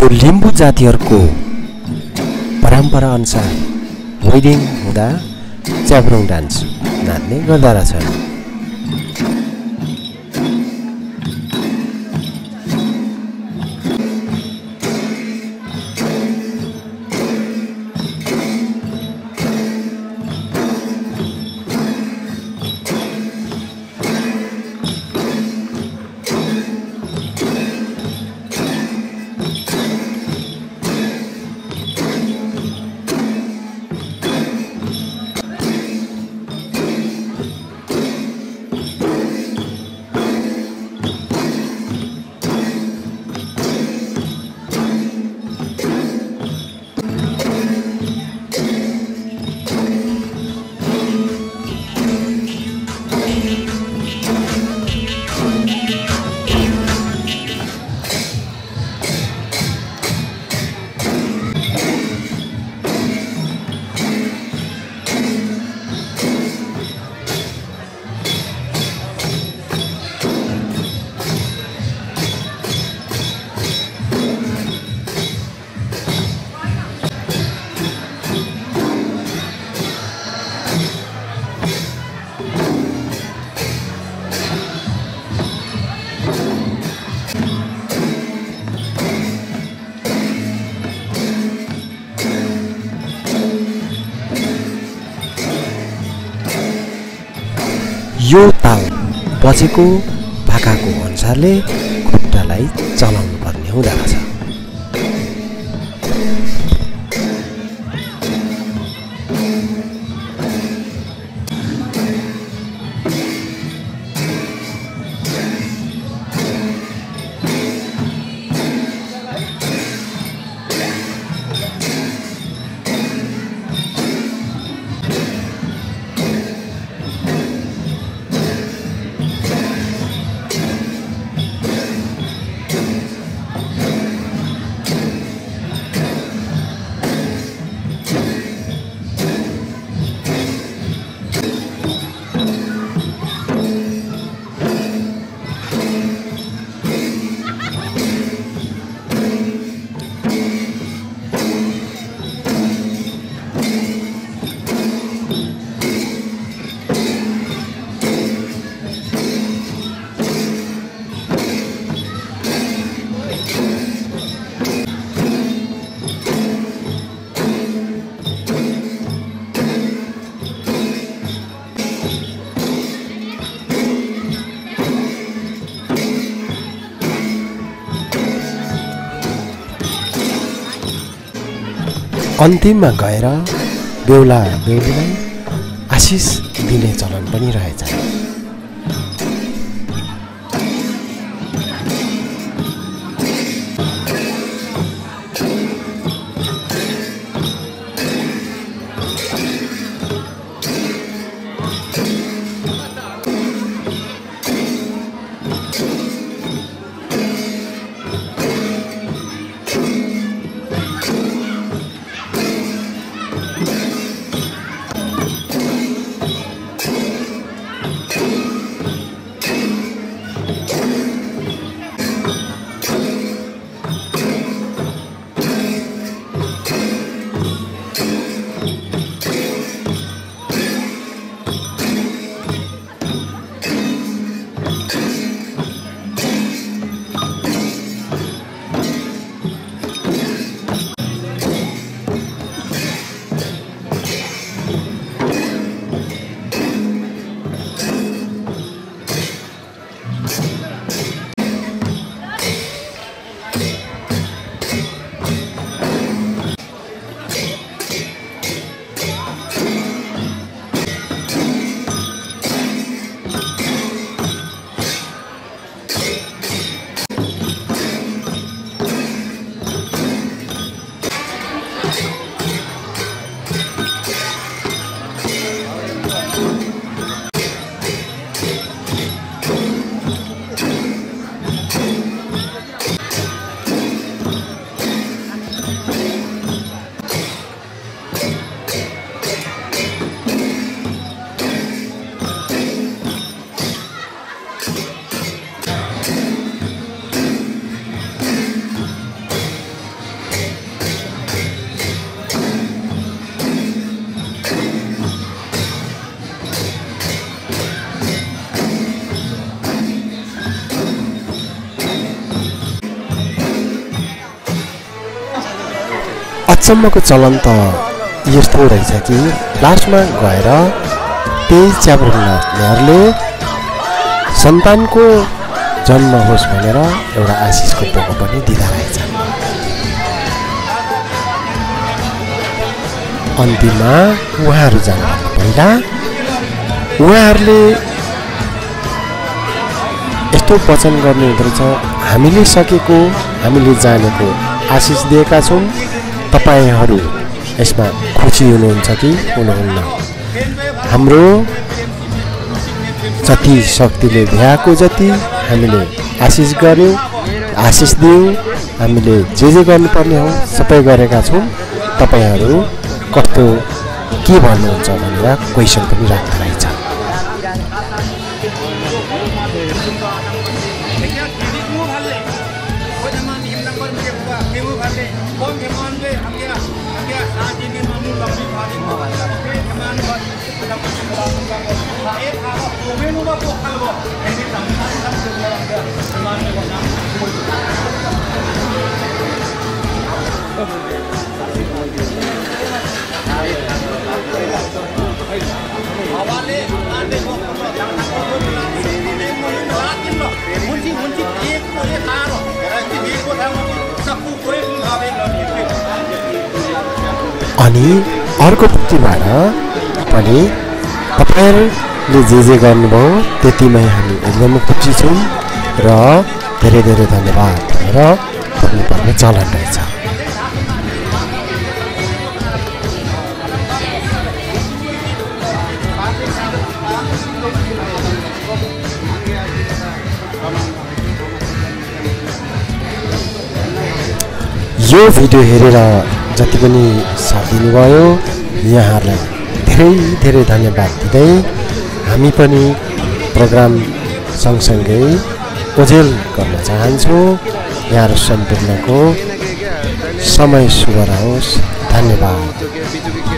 यो लिम्बू जातिहरूको परम्परा अनुसार वेडिङ हुँदा च्याब्रुङ डान्स नाच्ने गर्दा यो ताल बजेको भाकाको अनुसारले खुट्टालाई चलाउनु पर्ने हुँदो रहेछ। अन्तिममा गएर बेहुला बेहुलीलाई आशिष दिने चलन पनि रहेछ। अचम्मको चलन त यस्तो रहेछ कि लास्टमा गएर त्यही च्याब्रुङ नाच्नेहरूले सन्तानको जन्म होस् भनेर एउटा आशिषको पोको पनि दिँदा रहेछ। अन्तिममा उहाँहरू जानुभन्दा पहिला उहाँहरूले यस्तो वचन गर्नु हुँदो रहेछ हामीले सकेको हामीले जानेको आशिष दिएका छौँ। तपाईँहरू यसमा खुसी हुनुहुन्छ कि हुनुहुन्न? हाम्रो जति शक्तिले भ्याएको जति हामीले आशिष गऱ्यौँ आशिष दियौँ हामीले जे जे गर्नुपर्ने हो सबै गरेका छौँ। तपाईँहरू कस्तो के भन्नुहुन्छ भनेर क्वेसन पनि राख्दो अनि अर्कोपट्टिबाट पनि तपाईँहरूले जे जे गर्नुभयो त्यतिमै हामी एकदमै खुसी छौँ र धेरै धेरै धन्यवाद भनेर भन्नुपर्ने चलन रहेछ। यो भिडियो हेरेर जति पनि साथ दिनुभयो यहाँहरूलाई धेरै धेरै धन्यवाद दिँदै हामी पनि प्रोग्राम सँगसँगै ओझेल गर्न चाहन्छौँ। यहाँहरू सम्पूर्णको समय शुभ रहोस्। धन्यवाद।